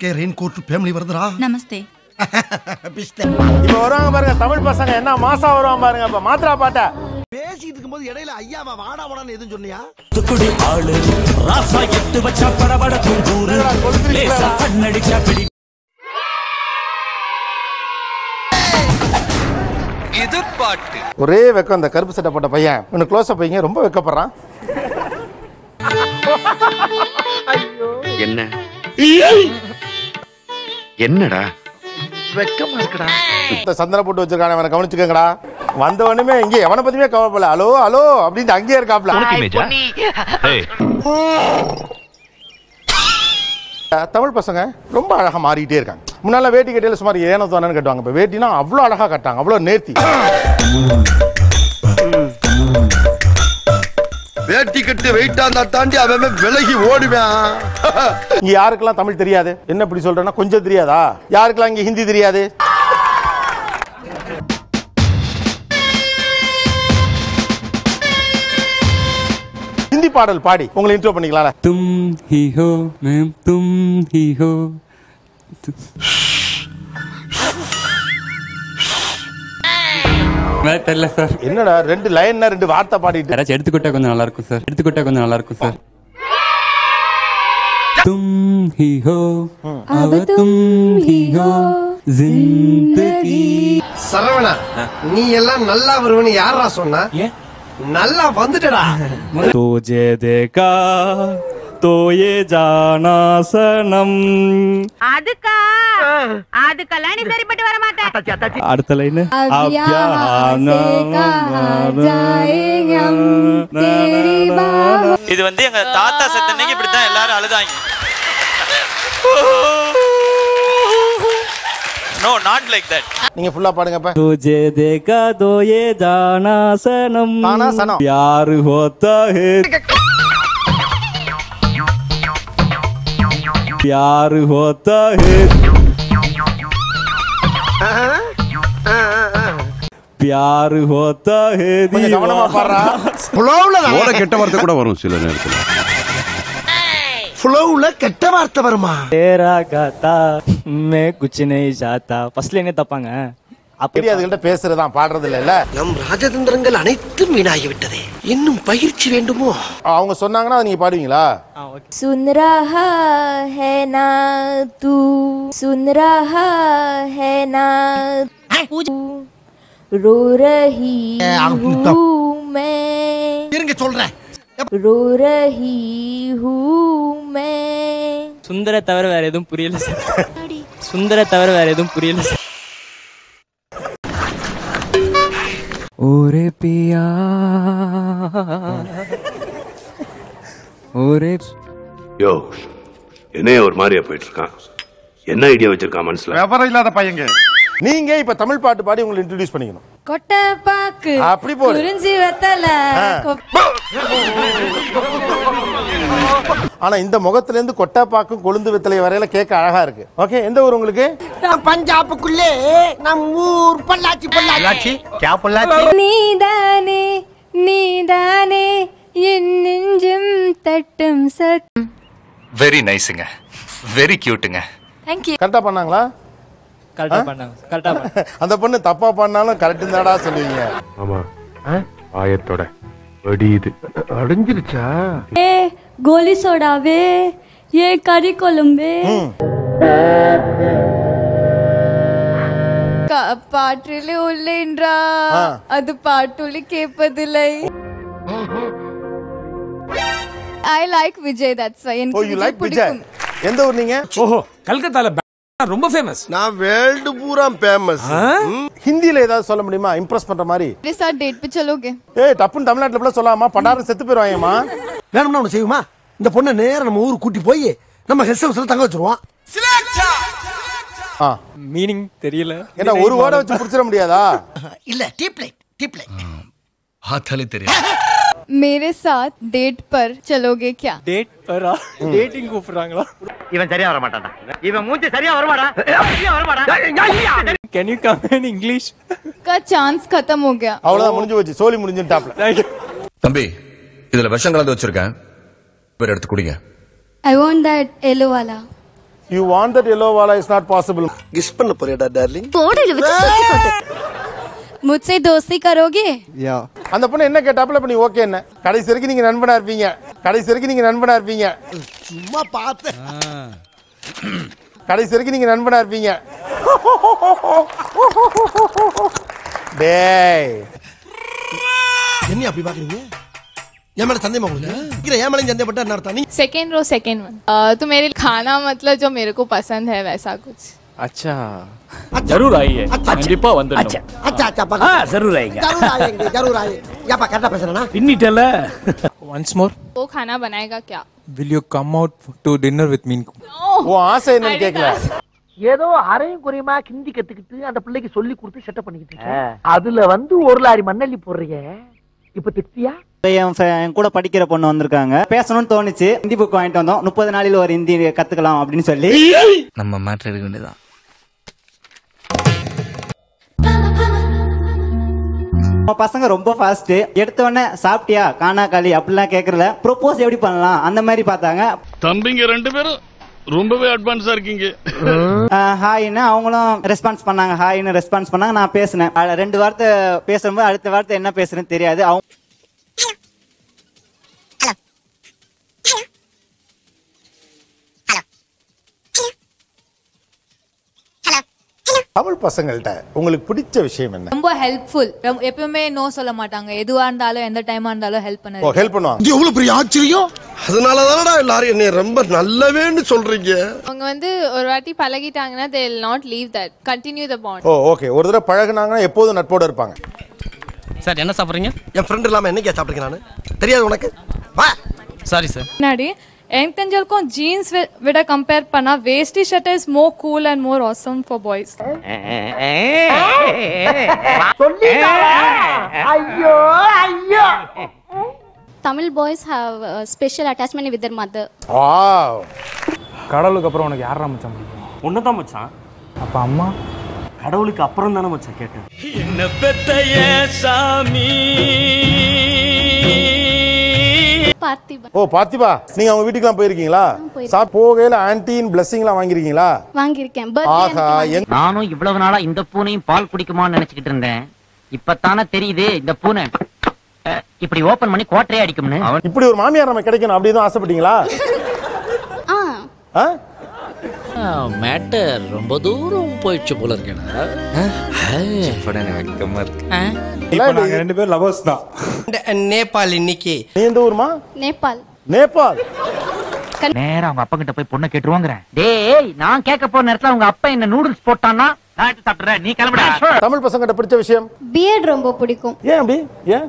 ஜாக்கே rain family வருதுடா. நமஸ்தே. இப்ப வருவாங்க பாருங்க தமிழ் பசங்க என்ன மாசா வருவாங்க பாருங்க இப்ப மாத்திரா பாட்ட பேசிட்டு இருக்கும்போது இடையில ஐயா வாடா வாடான்னு எதுவும் சொன்னியா? துக்குடி ஆளு ராசா எட்டு வச்சா படபடக்கும் கூறு லேசா கண்ணடிச்சா பிடி. எதிர்பாட்டு. ஒரே வெக்கம் அந்த கருப்பு சட்டை போட்ட பையன். இன்னும் க்ளோஸ் அப் பையன் ரொம்ப வெக்கப்படுறான். என்ன? என்னடா? இந்த சந்தனம் போட்டு வச்சிருக்கானே அவனை கவனிச்சுக்கங்கடா. வந்த உடனே இங்க எவனை பத்தியுமே கவலைப்படல. ஹலோ ஹலோ அப்படின்னு அங்கேயே இருக்காப்ல. தமிழ் பசங்க ரொம்ப அழகா மாறிட்டே இருக்காங்க. முன்னால வேட்டி கட்டையில சுமார் ஏனோ தானு கட்டுவாங்க. இப்ப வேட்டினா அவ்வளவு அழகா கட்டாங்க. அவ்வளவு நேர்த்தி. வேட்டி கட்டு வெயிட்டா இருந்தா தாண்டி அவன் விலகி ஓடுவேன். இங்க யாருக்கெல்லாம் தமிழ் தெரியாது? என்ன இப்படி சொல்றேன்னா கொஞ்சம் தெரியாதா? யாருக்கெல்லாம் இங்க ஹிந்தி தெரியாது? ஹிந்தி பாடல் பாடி உங்களை இன்ட்ரோ பண்ணிக்கலாம் தும் ஹி ஹோ மேம் தும் ஹி ஹோ. தெரியல சார் என்னடா ரெண்டு லைன்னா ரெண்டு வார்த்தை பாடிட்டு யாராச்சும் எடுத்துக்கிட்டா கொஞ்சம் நல்லா இருக்கும் சார் எடுத்துக்கிட்டா கொஞ்சம் நல்லா இருக்கும் சார் तुम ही हो अब तुम ही हो जिंदगी சரவணா நீ எல்லாம் நல்லா வருவன்னு யாரா சொன்னா நல்லா வந்துட்டடா तुझे देखा तो ये जाना सनम அதுக்கா அதுக்கெல்லாம் நீ சரிப்பட்டு வர மாட்டேன் அடுத்த லைன் अब यहाँ से कहाँ जाएंगे हम तेरी बाहों இது வந்து எங்க தாத்தா செத்தன்னைக்கு இப்படித்தான் எல்லாரும் அழுதாங்க நோ நாட் லைக் தட் நீங்க ஃபுல்லா பாடுங்க இப்ப तुझे देखा तो ये जाना सनम जाना सनम। प्यार होता है प्यार होता है प्यार होता है கொஞ்சம் கவனமா பாடுறா ஓட கெட்ட வார்த்தை கூட வரும் சில நேரத்துல ஃப்ளோவுல கெட்ட வார்த்தை வருமா तेरा गाता मैं कुछ नहीं चाहता ஃபர்ஸ்ட்ல தப்பாங்க அப்படி அதுகிட்ட பேசுறதான் பாடுறது இல்ல நம் ராஜதந்திரங்கள் அனைத்தும் வீணாகி விட்டது இன்னும் பயிற்சி வேண்டுமோ? அவங்க சொன்னாங்கன்னா நீங்க பாடுவீங்களா? சுந்தரஹா ரஹா ஹே நா தூ. சுன் ரஹா ஹே நா ரோ ரஹி மே. சொல்றேன். ரோ ரஹி ஹூ மே. சுந்தர தவிர வேற எதுவும் புரியல சார். சுந்தர தவிர வேற எதுவும் புரியல சார். ஒரே பியா. ஒரே யோ என்னைய ஒரு மாதிரியா போயிட்டு இருக்கான் என்ன ஐடியா வச்சிருக்கான் மனசுல? விவரம் இல்லாத பையங்க. நீங்க இப்ப தமிழ் பாட்டு பாடி உங்களை இன்ட்ரோடியூஸ் பண்ணிக்கணும். கொட்டை பாக்கு அப்படி போடு. குறிஞ்சி வெத்தல ஆ. ஆனா இந்த முகத்துல இருந்து கொட்டைப்பாக்கும் கொழுந்து வெத்தலை வரையில கேட்க அழகா இருக்கு. ஓகே எந்த ஊர் உங்களுக்கு? பஞ்சாபுக்குள்ளே நம் ஊர் பொள்ளாச்சி பொள்ளாச்சி. நீதானே நீதானே என் நெஞ்சும் தட்டும் சத் வெரி நைஸுங்க வெரி கியூட்டுங்க தேங்க்யூ கரெக்டா பண்ணாங்களா? கரெக்டா பண்ணாங்க கரெக்டா பண்ணாங்க. அந்த பொண்ணு தப்பா பண்ணாலும் கரெக்ட் தாடா சொல்லுவீங்க. ஆமா ஆயத்தோட. வெடியுது அடைஞ்சிருச்சா? ஏ கோலி சோடாவே ஏ கறி கொழும்பே. பாட்டிலே உள்ளேன்றா அது பாட்டுலி கேட்பதில்லை I like Vijay that's why எனக்கு யூ லைக் விஜய் எந்த ஊர் நீங்க? ஓஹோ கல்கத்தால ரொம்ப ஃபேமஸ் நான் வேர்ல்ட் பூரா ஃபேமஸ் ஹிந்தில ஏதாவது சொல்ல முடியுமா? இம்ப்ரெஸ் பண்ற மாதிரி. சார் டேட் பே சலோகே ஏய் டப்புன்னு தமிழ்நாட்டுல கூட சொல்லாமா பண்டாரம் செத்து போயிடுவாங்கம்மா வேணும்னா ஒண்ணு செய்யுமா இந்த பொண்ணை நேரா நம்ம ஊருக்கு கூட்டி போய் நம்ம கெஸ்ட் ஹவுஸ்ல தங்க வச்சிருவோம் ஆ மீனிங் தெரியல ஏன்னா ஒரு வேர்டை வச்சு புடிச்சிட முடியாதா இல்ல டீப் லைட் டீப் லைட் பார்த்தாலே தெரியும் मेरे साथ डेट पर चलोगे क्या டேட் பரா டேட்டிங் கூப்பிடுறாங்களா இவன் சரியா வர மாட்டான்டா இவன் மூஞ்சி சரியா வரமாடா சரியா வரமாடா can you come in English का चांस खत्म हो गया அவ்வளவுதான் முடிஞ்சு போச்சு சோலி முடிஞ்சுட்டாப்ல தேங்க்யூ தம்பி இதுல விஷம் கலந்து வச்சிருக்கேன். எடுத்து குடிங்க. ஐ வாண்ட் தட் எல்லோ வாலா யூ வாண்ட் தட் எல்லோ வாலா இஸ் நாட் பாசிபிள் கிஸ் பண்ண போறியடா டார்லிங் போடு முச்சை முச்சே தோஸ்தி கரோகே? யா அந்த பொண்ணு என்ன கேட்டாப்ல இப்ப நீ ஓகே என்ன? கடைசி வரைக்கும் நீங்க நண்பனா இருப்பீங்க. கடைசி வரைக்கும் நீங்க நண்பனா இருப்பீங்க. சும்மா பார்த்தேன். கடைசி வரைக்கும் நீங்க நண்பனா இருப்பீங்க. டேய். என்ன அப்படி பாக்குறீங்க? என் மேல சந்தேகமா உங்களுக்கு என் மேலே சந்தேகப்பட்டா என்ன அர்த்தம் நீ सेकेंड रो सेकेंड वन तो मेरे खाना मतलब जो मेरे को पसंद है वैसा कुछ अच्छा जरूर आइए கண்டிப்பா வந்துடணும் அச்சா அச்சா பா ஆ ஜரூர் ஆயிங்க ஜரூர் ஆயேங்க ஜரூர் ஆயே ஏப்பா கரெக்டா பேசுறேனா பின்னிட்டல ஒன்ஸ் மோர் वो खाना बनाएगा क्या will you come out to dinner with மீன் உன் ஆசை என்னன்னு கேட்கல ஏதோ அரையும் குறையுமா ஹிந்தி கத்துக்கிட்டு அந்த பிள்ளைக்கு சொல்லி கொடுத்து செட்டப் பண்ணிக்கிட்டு இருக்கேன். அதுல வந்து ஒரு லாரி மண்ணள்ளி போடுறீங்க இப்ப திருப்தியா என் கூட படிக்கிற பொண்ணு வந்திருக்காங்க. பேசணும்னு தோணுச்சு. ஹிந்தி புக் வாங்கிட்டு வந்தோம். முப்பது நாளில் ஒரு ஹிந்தி கத்துக்கலாம் அப்படின்னு சொல்லி. நம்ம மேட்ரு எடுக்க வேண்டியதான் நம்ம பசங்க ரொம்ப ஃபாஸ்ட் எடுத்த உடனே சாப்பிட்டியா? காணா களி. அப்படிலாம் கேட்கறல ப்ரோபோஸ் எப்படி பண்ணலாம்? அந்த மாதிரி பார்த்தாங்க. தம்பிங்க ரெண்டு பேரும் ரொம்பவே அட்வான்ஸா இருக்கீங்க. ஹாய்னு அவங்களும் ரெஸ்பான்ஸ் பண்ணாங்க. ஹாய்னு ரெஸ்பான்ஸ் பண்ணாங்க. நான் பேசினேன். ரெண்டு வார்த்தை பேசும்போது அடுத்த வார்த்தை என்ன பேசுறேன்னு தெரியாது. அவங்க தமிழ் பசங்கள்ட்ட உங்களுக்கு பிடிச்ச விஷயம் என்ன? ரொம்ப ஹெல்ப்ஃபுல் எப்பவுமே நோ சொல்ல மாட்டாங்க. எதுவா இருந்தாலும் எந்த டைமா இருந்தாலும் ஹெல்ப் ஓ பண்ண ஹெல்ப் பண்ணுவாங்க. இது எவ்வளவு பெரிய ஆச்சரியம்? அதனாலதானடா எல்லாரும் என்னை ரொம்ப நல்லவேன்னு சொல்றீங்க. அவங்க வந்து ஒரு வாட்டி பழகிட்டாங்கன்னா they will not leave that continue the bond oh okay ஒரு தடவை பழகுனாங்கன்னா எப்போதும் நட்போட இருப்பாங்க. சார் என்ன சாப்பிட்றீங்க? என் ஃப்ரெண்ட் இல்லாம என்னைக்கா சாப்பிட்டுருக்கேன் நானு? தெரியாது உனக்கு? வா. சாரி சார் முன்னாடி எனக்கு தெரிஞ்சிருக்கும் ஜீன்ஸ் விட கம்பேர் பண்ணா veshti shirt is more cool and more awesome for boys ஐயோ ஐயோ. Tamil boys have special attachment with their mother wow கடவுளுக்கு அப்புறம் உனக்கு யாரா மச்சான் பிடிக்கும்? ஒண்ணுதான் மச்சான். அப்ப அம்மா? கடவுளுக்கு அப்புறம் தானே மச்சான் கேட்டேன். என்ன பெத்தைய சாமி? பார்த்திபன் ஓ பார்த்திபா நீங்க அவங்க வீட்டுக்குலாம் போயிருக்கீங்களா? சாப் போகையில ஆன்டின் பிளஸ்ஸிங்லாம் வாங்கிருக்கீங்களா? வாங்கியிருக்கேன். ஆஹா நானும் இவ்வளவு நாளா இந்த பூனையும் பால் குடிக்குமான்னு நினைச்சுக்கிட்டு இருந்தேன். இப்பதானே தெரியுது இந்த பூனை இப்படி ஓபன் பண்ணி கோட்டரே அடிக்கும்னு. இப்படி ஒரு மாமியார் நம்ம கிடைக்கணும் அப்படி எதுவும் ஆசைப்பட்டீங்களா ஆ? மேட்டர் ரொம்ப தூரம் போயிடுச்சு போல இருக்கேனா வெக்கமா இருக்கு. ரெண்டு பேரும் லவர்ஸ் தான். நேபாள் இன்னைக்கு. நீ எந்த ஊர்மா? நேபாள். நேபாள். நேரா அவங்க அப்பா கிட்ட போய் பொண்ணை கேட்டுருவாங்கிறேன். டேய் நான் கேட்க போற நேரத்துல அவங்க அப்பா என்ன நூடுல்ஸ் போட்டான்னா நான் எடுத்து சாப்பிடுறேன் நீ கிளம்புடா. தமிழ் பசங்கிட்ட பிடிச்ச விஷயம்? பிஎட் ரொம்ப பிடிக்கும். ஏன் அப்படி? ஏன்?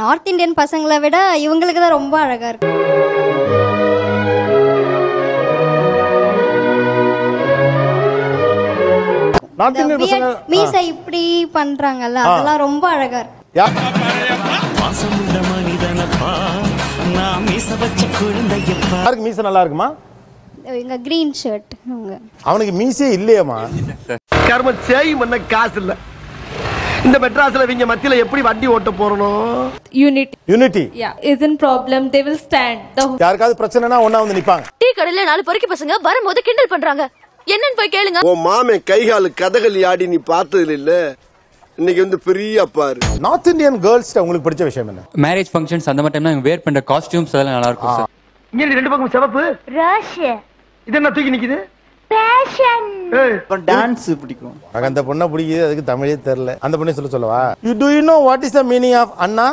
நார்த் இந்தியன் பசங்களை விட இவங்களுக்கு தான் ரொம்ப அழகா இருக்கு. நார்த் இந்தியன் பசங்க மீசை இப்படி பண்றாங்கல்ல அதெல்லாம் ரொம்ப அழகா யாருக்கு மீசை நல்லா இருக்குமா? எங்க கிரீன் ஷர்ட் அவங்க அவனுக்கு மீசே இல்லையேம்மா. கர்ம சேய் பண்ண காசு இல்ல. இந்த மெட்ராஸ்ல இவங்க மத்தியில எப்படி வண்டி ஓட்ட போறணும் unit unity ya is problem they will stand the யாருக்காவது பிரச்சனைனா ஒண்ணா வந்து நிப்பாங்க. டீ கடையில நாலு பொறுக்கி பசங்க வரும்போது கிண்டல் பண்றாங்க. என்னன்னு போய் கேளுங்க. உன் மாமே கைகாலு கதகளி ஆடி நீ பார்த்தது இல்ல. இன்னைக்கு வந்து பெரிய அப்பாரு. நார்த் இந்தியன் கேர்ள்ஸ் உங்களுக்கு பிடிச்ச விஷயம் என்ன? மேரேஜ் ஃபங்க்ஷன்ஸ் அந்த மாதிரி டைம்ல வேர் பண்ற காஸ்டியூம்ஸ் அதெல்லாம் நல்லா இருக்கும் சார் இங்க ரெண்டு பக்கம் சிவப்பு? ரஷ் இது என்ன தூக்கி நிக்குது? பேஷன் டான்ஸ் பிடிக்கும். எனக்கு அந்த பொண்ணை பிடிக்குது அதுக்கு தமிழே தெரியல. அந்த பொண்ணை சொல்ல சொல்லவா? You do you know what is the meaning of anna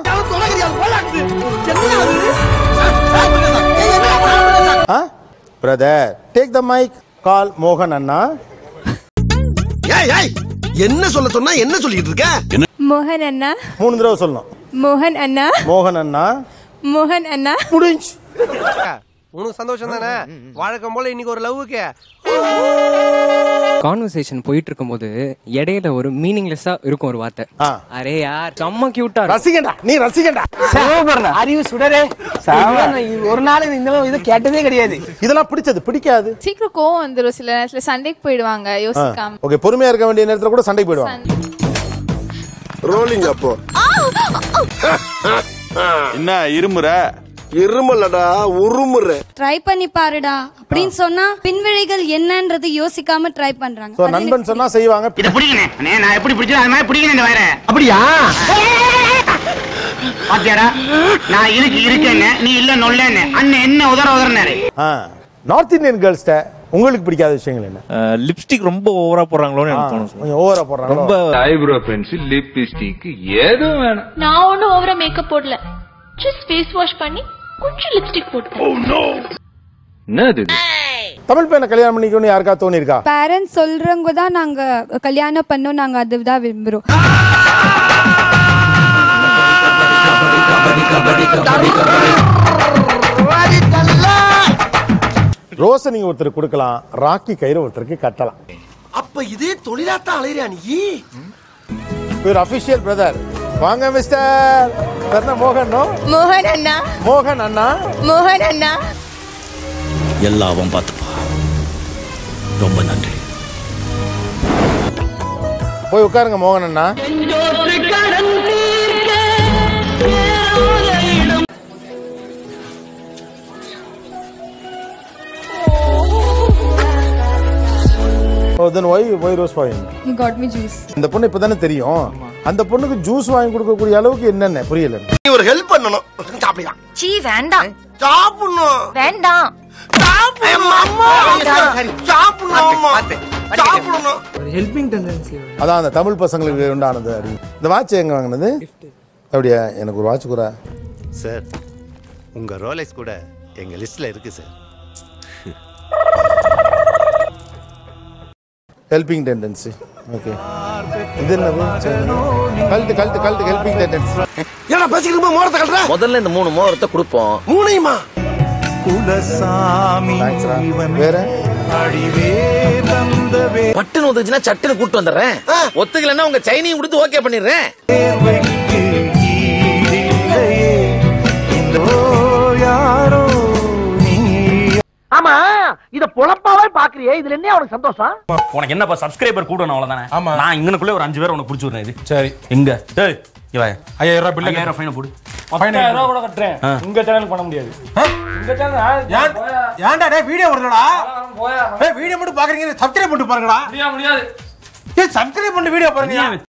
brother take the mic call மோகன் அண்ணா. ஏய் ஏய் என்ன சொல்ல சொன்னா என்ன சொல்லிட்டு இருக்க? மோகன் அண்ணா. மூணு தடவை சொல்லணும். மோகன் அண்ணா. மோகன் அண்ணா. மோகன் அண்ணா. முடிஞ்சு. உனக்கு சந்தோஷம் தானே வழக்கம் போல இன்னைக்கு ஒரு லவ்வுக்கு கான்வர்சேஷன் போயிட்டு இருக்கும்போது இடையில ஒரு மீனிங்லெஸ்ஸா இருக்கும் ஒரு வார்த்தை. அரே யார் செம்ம கியூட்டா ரசிகண்டா நீ ரசிகண்டா அறிவு சுடரே. ஒரு நாள் இந்த இது கேட்டதே கிடையாது. இதெல்லாம் பிடிச்சது பிடிக்காது. சீக்கிரம் கோவம் வந்துரும். சில நேரத்துல சண்டைக்கு போயிடுவாங்க யோசிக்காம. ஓகே பொறுமையா இருக்க வேண்டிய நேரத்துல கூட சண்டைக்கு போயிடுவாங்க. ரோலிங் அப்போ. என்ன இருமுற இருமலடா உருமுற. ட்ரை பண்ணி பாருடா. அப்படின்னு சொன்னா பின்விளைகள் என்னன்றது யோசிக்காம ட்ரை பண்றாங்க. நண்பன் சொன்னா செய்வாங்க. இத பிடிக்கணே நான் எப்படி பிடிச்சா அது மாதிரி பிடிக்கணும் வேற அப்படியா? பாத்தியாடா நான் இருக்கு இருக்கேன்னு நீ இல்ல நொல்லன்னு. அண்ணன் என்ன உதற உதறனாரு? நார்த் இந்தியன் கேர்ள்ஸ்ட உங்களுக்கு பிடிக்காத விஷயங்கள் என்ன? லிப்ஸ்டிக் ரொம்ப ஓவரா போடுறாங்களோன்னு எனக்கு தோணும் கொஞ்சம் ஓவரா போடுறாங்க ரொம்ப ஐப்ரோ பென்சில் லிப்ஸ்டிக் எதுவும் வேணாம். நான் ஒன்னும் ஓவரா மேக்கப் போடல. ஜஸ்ட் ஃபேஸ் வாஷ் பண்ணி கொஞ்சம் லிப்ஸ்டிக் போட்டேன் என்னது தமிழ் பையனை கல்யாணம் பண்ணிக்கணும்னு யாருக்கா தோணி இருக்கா பேரண்ட்ஸ் சொல்றவங்க தான் நாங்க கல்யாணம் பண்ணோம் நாங்க அதுதான் விரும்புறோம். ரோஸை நீங்க ஒருத்தருக்கு கொடுக்கலாம் ராக்கி கயிறு ஒருத்தருக்கு கட்டலாம். அப்ப இதே தொழிலாத்தான் அலையிறியா நீ? ஒரு அபிஷியல் பிரதர் வாங்க மிஸ்டர் என்ன மோகன் no? மோகன் அண்ணா. மோகன் அண்ணா. மோகன் அண்ணா. எல்லாம் அவன் பார்த்துப்பா. ரொம்ப நன்றி. போய் உட்காருங்க மோகன் anna. Oh then why why rose for he got me juice. இந்த பொண்ணு இப்பதானே தெரியும். அந்த பொண்ணுக்கு ஜூஸ் வாங்கி கொடுக்கக்கூடிய அளவுக்கு என்னென்ன? புரியல. நீ ஒரு ஹெல்ப் பண்ணணும். சாப்பிடலாம் சீ வேண்டாம். சாப்பிடணும். வேண்டாம். அதான் அந்த தமிழ் பசங்களுக்கு உண்டானது அப்படி இந்த வாட்ச் எங்க வாங்கினது? அப்படியா? எனக்கு ஒரு வாட்ச் கூட சார் உங்க ரோலெக்ஸ் கூட எங்க லிஸ்ட்ல இருக்கு சார். ஹெல்பிங் டெண்டன்சி ஓகே இது என்னது. கழட்டு கழட்டு கழட்டு ஹெல்பிங் டெண்டன்சி ஏன்னா பேசிக்கிட்டு மோரத்தை கட்டுற முதல்ல இந்த மூணு மோதிரத்தை கொடுப்போம். மூணையுமா? குலசாமி வேற? பட்டுன்னு ஒத்துச்சுன்னா சட்டுன்னு கூட்டு வந்துடுறேன். ஒத்துக்கலன்னா உங்க சைனையும் கொடுத்து ஓகே பண்ணிடுறேன். பாக்குறியே இதுல என்ன அவனுக்கு சந்தோஷம். உனக்கு என்னப்பா சப்ஸ்கிரைபர் கூடணும் அவ்வளவுதானே? ஆமா. நான் இங்கனக்குள்ளே ஒரு அஞ்சு பேர் உனக்கு பிடிச்சி விடுறேன் இது. சரி. எங்க? டேய் இவன். ஐயாயிரம் ரூபாய் பில்லு ஐயாயிரம் ஃபைனை போடு. பத்தாயிரம் ரூபாய் கூட கட்டுறேன். உங்க சேனல் பண்ண முடியாது. உங்க சேனல் ஏன்டா டேய் வீடியோ டேய் வீடியோ மட்டும் பாக்குறீங்க சப்ஸ்கிரைப் பண்ணிட்டு பாருங்கடா. முடியாது முடியாது. ஏய் சப்ஸ்கிரைப் பண்ணிட்டு வீடியோ பாருங்க